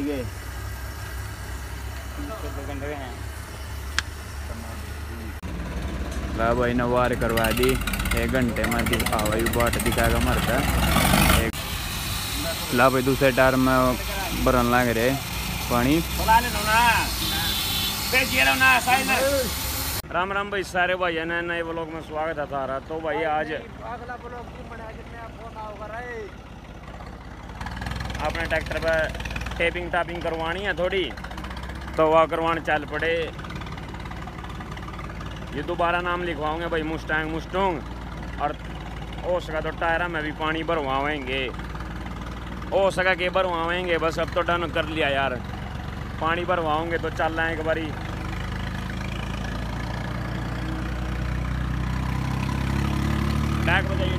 के ला भाई ने वार करवा दी। एक घंटे में दिखा भाई बाट दिखाएगा मरता एक ला भाई दूसरे टायर में भरन लग रहे। पानी। राम राम भाई सारे भाई है नए व्लॉग में स्वागत है सारा। तो भाई आज अपने ट्रैक्टर पर टेपिंग टापिंग करवानी है थोड़ी। तो वह करवाने चल पड़े। ये दोबारा नाम लिखवाओगे भाई मुस्टैंग मुस्टोंग और हो सका तो टायरा में भी पानी भरवाएँगे। हो सका के भरवाएँगे, बस अब तो डन कर लिया यार। पानी भरवाओगे तो चल रहे एक बारी। टैग बजाइए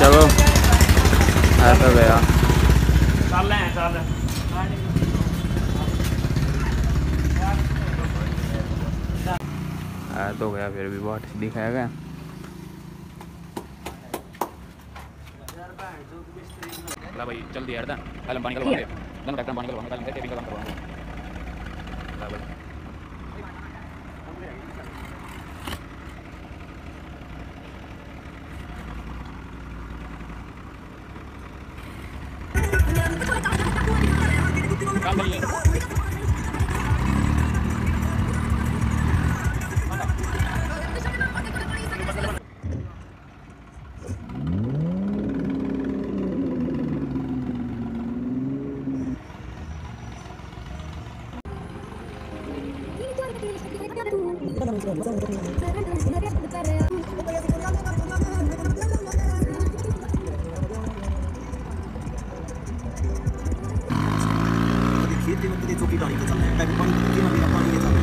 चलो। ऐसा तो गया। आ तो गया फिर भी बहुत दिखाया गया। भाई जल्दी यार पहले पानी करवाएँगे दोनों ट्रैक्टर पानी करवाएँगे kami Terima kasih telah menonton! 地方不得做领导，一个张来带，帮一个地方领导帮一个张。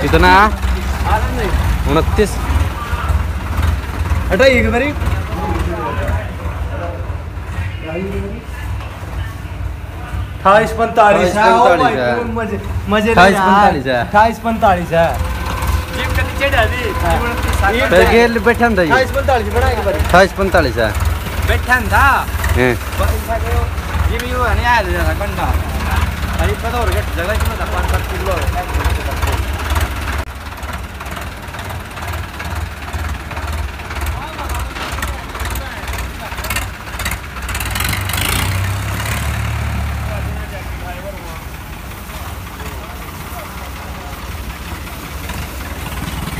कितना उनतीस। हटा एक बारी अठाईस पैंतालीस है। ओ भाई 28 है। तुम मज़े 28 45 है। पैंतालीस है। गेल बैठन था पैंतालीस अट्ठाईस पैंतालीस है। बैठन था ये भी वो नहीं आया था कंडा अरे पता और जगह कितना था पाँच सात किलो।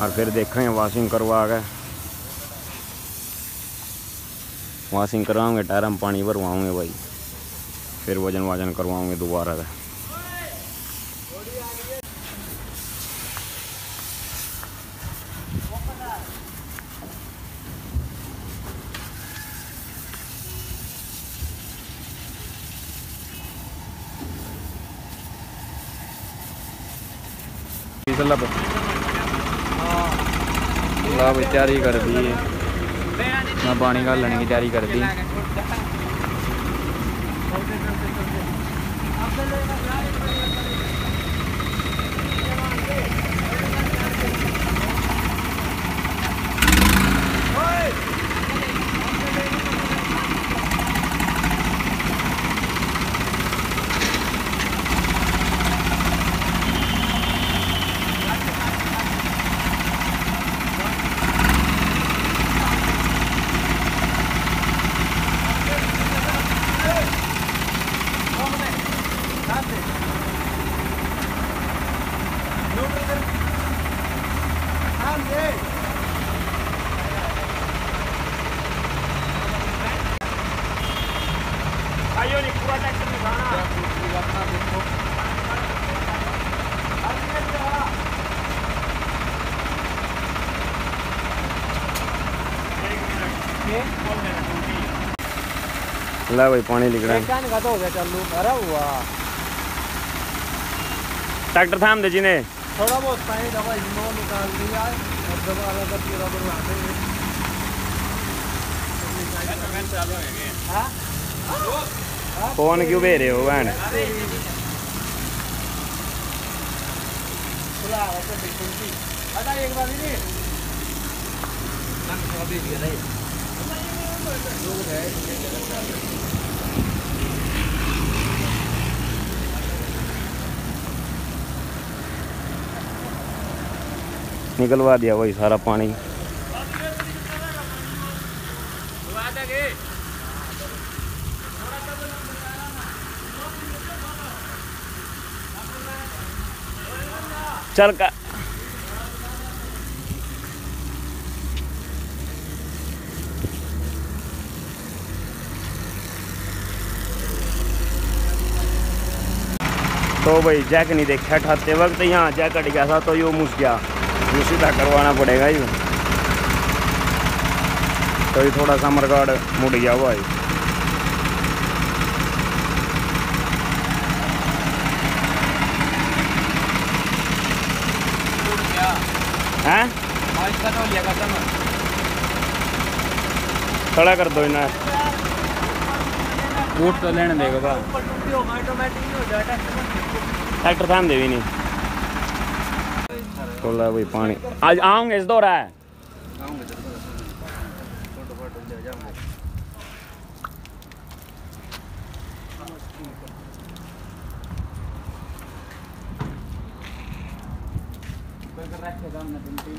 और फिर देखेंगे वॉशिंग करवा के वॉशिंग करवाऊँगे टायर में पानी भरवाऊँगे भाई। फिर वज़न वाजन करवाऊँगे दोबारा का तैयारी कर दी मैं पानी घालने की तैयारी कर दी पूरा ट्रैक्टर ला भाई पानी लिख रहा है तो हो गया चालू अरे हुआ। ट्रैक्टर थाम दे जिन्हें। थोड़ा बहुत पानी दवा इनो निकाल दिया। है और दवा अलग कर पूरा बनवा देंगे हाँ। फ़ोन क्यों भेज रहे हो बहन? खुला बिल्कुल भी अदा एक बार नहीं नंग अभी भी नहीं लोग है निकलवा दिया भाई सारा पानी। चल का तो भाई, जैक नहीं देखा ठाते वक्त यहाँ जैक कट गया था तो यो मुस गया। ये सीधा करवाना पड़ेगा ये। तो ये थोड़ा सा मरगाड़ मुड़ गया हुआ है। हैं? तो खड़ा कर दो इन्हें। बूट तो लेने देगा बा हो ट्रैक्टर थाम दे भी नहीं। खोला भाई पानी। आज आऊँगे इस दौरा है।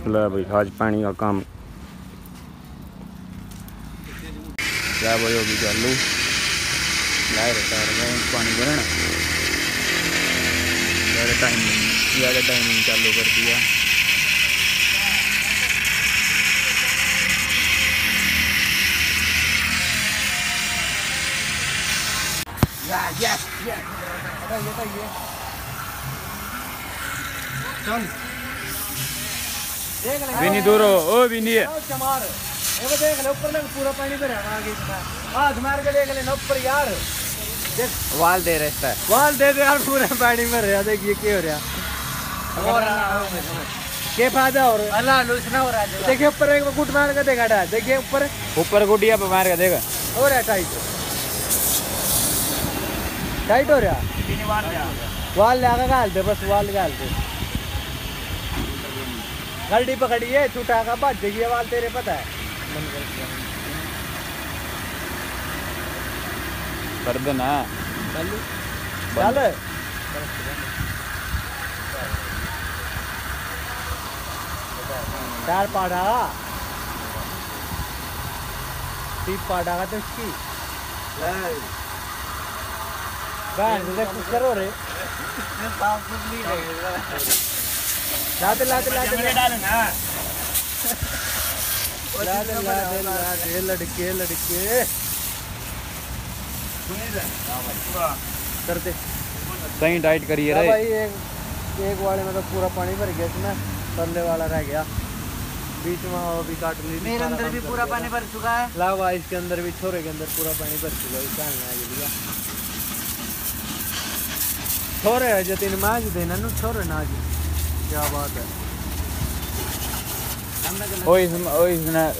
ले भाई, आज पानी का काम। क्या भाई होगी चालू लाए रहता है पानी भरना। ज़्यादा टाइमिंग ज़्यादा टाइमिंग चालू कर दिया। देख ले विनी दूर हो ओ विनी। वो देख ले ऊपर में पूरा पानी भरा है आगे इसमें। हाथ मार के देख लेना ऊपर यार। देख। वाल दे रहता है वाल दे दे यार पूरा पानी में रहा देखिए क्या हो रहा हो? रहा क्या फ़ायदा रहा अल्लाह लूसना हो रहा है देखिए ऊपर एक गुट मार के देखा डा देखिए ऊपर। ऊपर गुडिया पे मार के देगा हो रहा टाइट टाइट हो रहा वाल लगा गाल दे बस वाल गाल दे। गलडी पकड़ी है छूटा का भज गई वाल तेरे पता है। कर देना चल। चार पाड़ा। तीन पाड़ा का तो इसकी। बहन कुछ करो रे। लाते लाते लाते जंगले डाले ना। लाते लाते लाते लड़के लड़के। कर दे। सही टाइट करिए हाँ रे। भाई एक एक वाले में तो पूरा पानी भर गया इसमें। परले वाला रह गया। बीच में वो भी काट ली। मेरे अंदर भी पूरा पानी भर चुका है। ला भाई इसके अंदर भी छोरे के अंदर पूरा पानी भर चुका है। इसका हलना है लिया। छोरे है जतिन माज देना नु छोरे ना जी क्या बात है। ओए ओए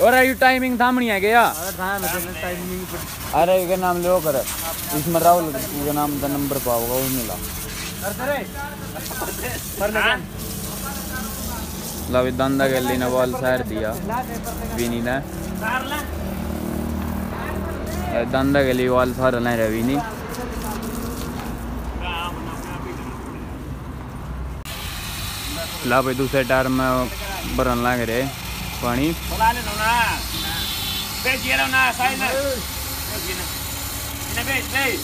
और यू टाइमिंग थामनी है क्या अरे टाइमिंग अरे के नाम लो कर। इसमें राहुल के नाम का नंबर पाओगा वो मिला लव दंदा के लिए बॉल सार दिया। ला विनी ने। दंदा के लिए बॉल सार नहीं रहा विनी। ला भाई दूसरे टायर में भरन लग रहे पानी। चला ले ना बेच ये ना साइड में इन्हें बेच बेच।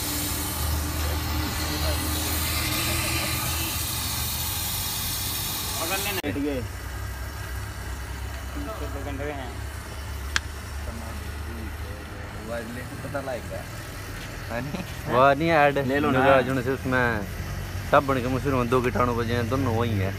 पकड़ लेना। बैठ गए। दो घंटे गए हैं। वो नहीं ऐड। ले लो ना। से उसमें साबुन के मशहूर में दो कीटाणु बजे हैं दोनों वही है।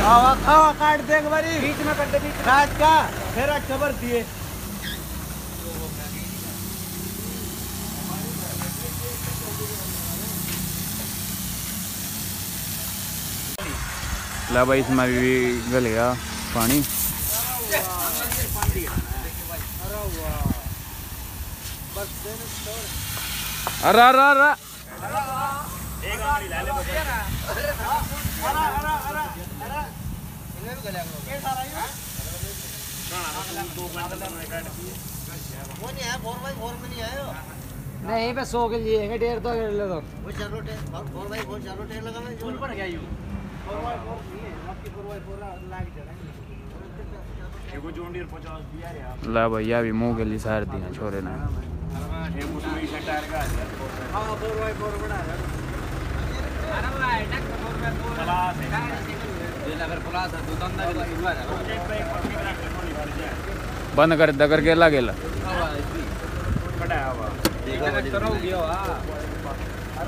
खावा काट दे एक बारी बीच में काट दे बीच काट का फिर खबर दिए। ला भाई इसमें भी गल गया पानी। अरे अरे अरे नहीं सौ के लिए डेढ़ तो ले दो वो चारों टे फोर बाई फोर चारों टे लगा मैं जोड़ पड़ गया यू फोर बाई फोर नहीं बाकी फोर बाई फोर लाग जाएगा एगो जोन डियर 50 दिया रे आप ला भैया भी मुँह के लिए सार दिया छोरे ने। बंद कर दे करके ला गेला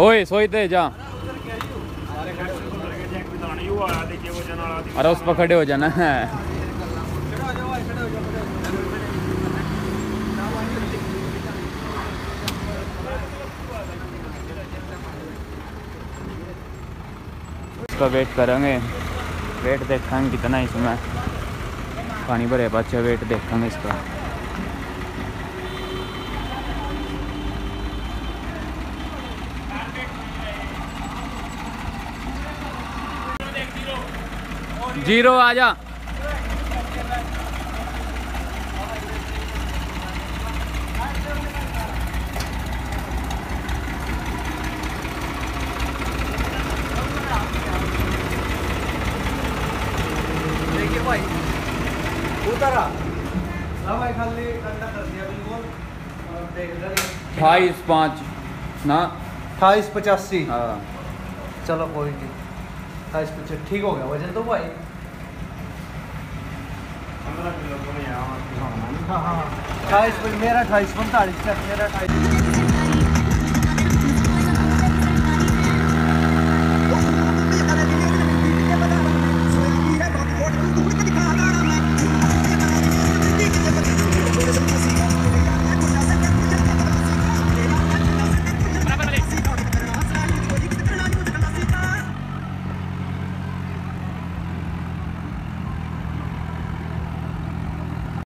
ओए सोईते जा। अरे उस पर खड़े हो जाना। है वेट करेंगे। वेट देखेंगे कितना इसमें। पानी भरे बच्चे वेट देखेंगे इसका ज़ीरो आ जा देखिए भाई उतरा हाँ भाई खाली ठंडा कर दिया बिल्कुल और रहे अठाईस पाँच ना? अट्ठाईस पचासी। हाँ। चलो कोई नहीं। अट्ठाईस पचासी ठीक हो गया। वज़न तो भाई। हाँ मेरा अठाईस पैंतालीस मेरा अट्ठाईस